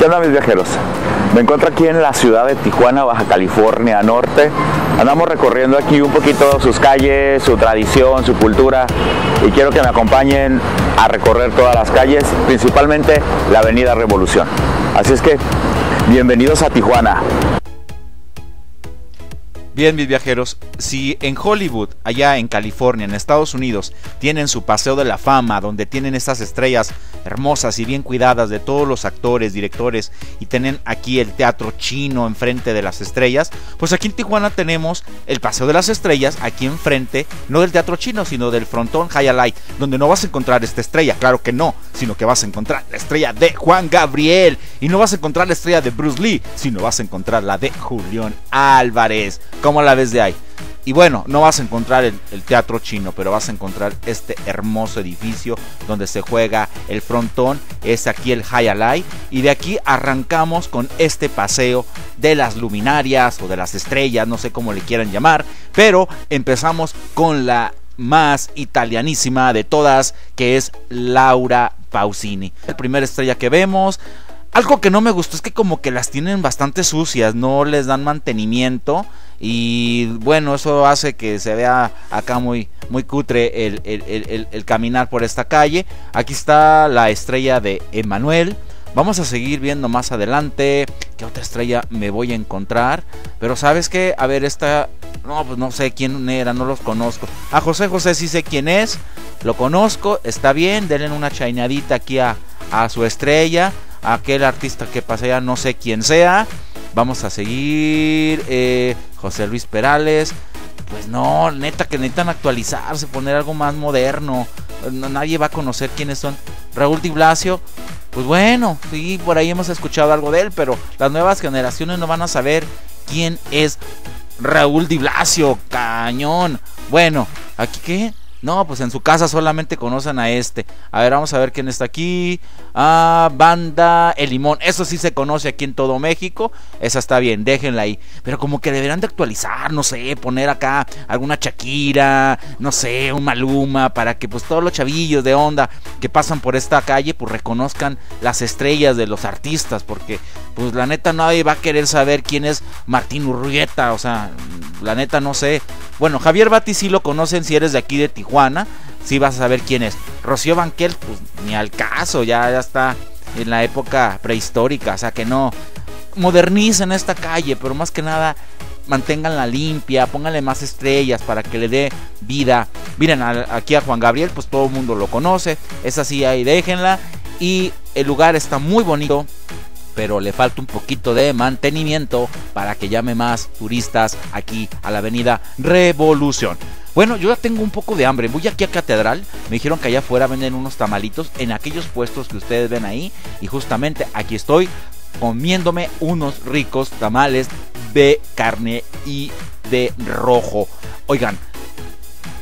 ¿Qué onda mis viajeros? Me encuentro aquí en la ciudad de Tijuana, Baja California Norte. Andamos recorriendo aquí un poquito sus calles, su tradición, su cultura y quiero que me acompañen a recorrer todas las calles, principalmente la Avenida Revolución. Así es que, bienvenidos a Tijuana. Bien, mis viajeros, si en Hollywood, allá en California, en Estados Unidos, tienen su paseo de la fama, donde tienen estas estrellas hermosas y bien cuidadas de todos los actores, directores, y tienen aquí el teatro chino enfrente de las estrellas, pues aquí en Tijuana tenemos el paseo de las estrellas, aquí enfrente, no del teatro chino, sino del frontón Light, donde no vas a encontrar esta estrella, claro que no, sino que vas a encontrar la estrella de Juan Gabriel, y no vas a encontrar la estrella de Bruce Lee, sino vas a encontrar la de Julián Álvarez. ¿Cómo la ves de ahí? Y bueno, no vas a encontrar el, teatro chino, pero vas a encontrar este hermoso edificio donde se juega el frontón. Es aquí el High Y de aquí arrancamos con este paseo de las luminarias o de las estrellas, no sé cómo le quieran llamar. Pero empezamos con la más italianísima de todas, que es Laura Pausini. La primera estrella que vemos. Algo que no me gustó es que como que las tienen bastante sucias, no les dan mantenimiento y bueno, eso hace que se vea acá muy, muy cutre el, caminar por esta calle. Aquí está la estrella de Emanuel. Vamos a seguir viendo más adelante qué otra estrella me voy a encontrar. Pero sabes que, a ver, esta... No, pues no sé quién era, no los conozco. A José José sí sé quién es, lo conozco, está bien, denle una chainadita aquí a, a su estrella aquel artista que pasea, no sé quién sea. Vamos a seguir. Eh, José Luis Perales. Pues no, neta que necesitan actualizarse, poner algo más moderno. nadie va a conocer quiénes son. Raúl Di Blasio. Pues bueno, sí, por ahí hemos escuchado algo de él, pero las nuevas generaciones no van a saber quién es Raúl Di Blasio, cañón. Bueno, aquí qué? No, pues en su casa solamente conocen a este. A ver, vamos a ver quién está aquí. Ah, Banda El Limón. Eso sí se conoce aquí en todo México. Esa está bien, déjenla ahí. Pero como que deberán de actualizar, no sé, poner acá alguna Shakira, no sé, un Maluma, para que pues todos los chavillos de onda que pasan por esta calle pues reconozcan las estrellas de los artistas. Porque pues la neta nadie va a querer saber quién es Martín Urrieta. O sea, la neta no sé. Bueno, Javier Bati sí lo conocen si eres de aquí de Tijuana. Sí vas a saber quién es. Rocío Banquel, pues ni al caso, ya, ya está en la época prehistórica. O sea que no. Modernicen esta calle, pero más que nada manténganla limpia, pónganle más estrellas para que le dé vida. Miren, aquí a Juan Gabriel, pues todo el mundo lo conoce. Es así, ahí déjenla. Y el lugar está muy bonito pero le falta un poquito de mantenimiento para que llame más turistas aquí a la avenida Revolución. Bueno, yo ya tengo un poco de hambre. Voy aquí a Catedral. Me dijeron que allá afuera venden unos tamalitos en aquellos puestos que ustedes ven ahí. Y justamente aquí estoy comiéndome unos ricos tamales de carne y de rojo. Oigan,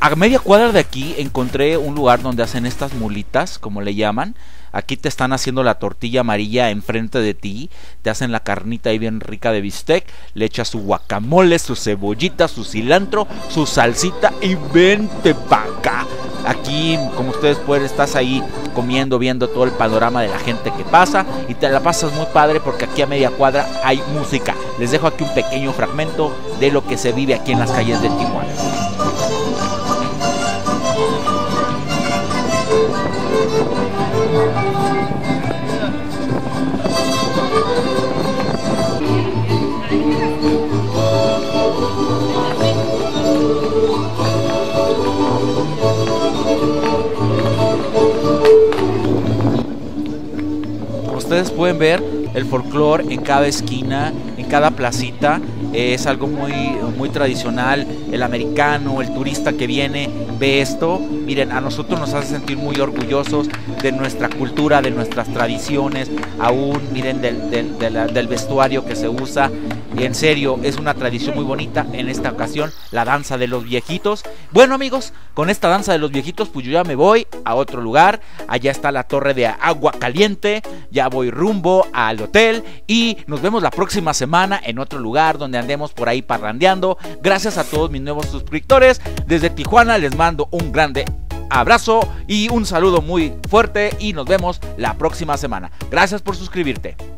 a media cuadra de aquí encontré un lugar donde hacen estas mulitas, como le llaman. Aquí te están haciendo la tortilla amarilla enfrente de ti. Te hacen la carnita ahí bien rica de bistec. Le echas su guacamole, su cebollita, su cilantro, su salsita y vente pa' acá. Aquí, como ustedes pueden, estás ahí comiendo, viendo todo el panorama de la gente que pasa y te la pasas muy padre porque aquí a media cuadra hay música. Les dejo aquí un pequeño fragmento de lo que se vive aquí en las calles de Tijuana. Ustedes pueden ver el folclore en cada esquina, en cada placita. Es algo muy, muy tradicional. El americano, el turista que viene, ve esto. Miren, a nosotros nos hace sentir muy orgullosos de nuestra cultura, de nuestras tradiciones, aún, miren, del, del vestuario que se usa. Y en serio, es una tradición muy bonita. En esta ocasión, la danza de los viejitos. Bueno, amigos, con esta danza de los viejitos, pues yo ya me voy a otro lugar. Allá está la torre de agua caliente. Ya voy rumbo al hotel. Y nos vemos la próxima semana en otro lugar donde andemos por ahí parrandeando. Gracias a todos mis nuevos suscriptores. Desde Tijuana les mando un grande abrazo y un saludo muy fuerte. Y nos vemos la próxima semana. Gracias por suscribirte.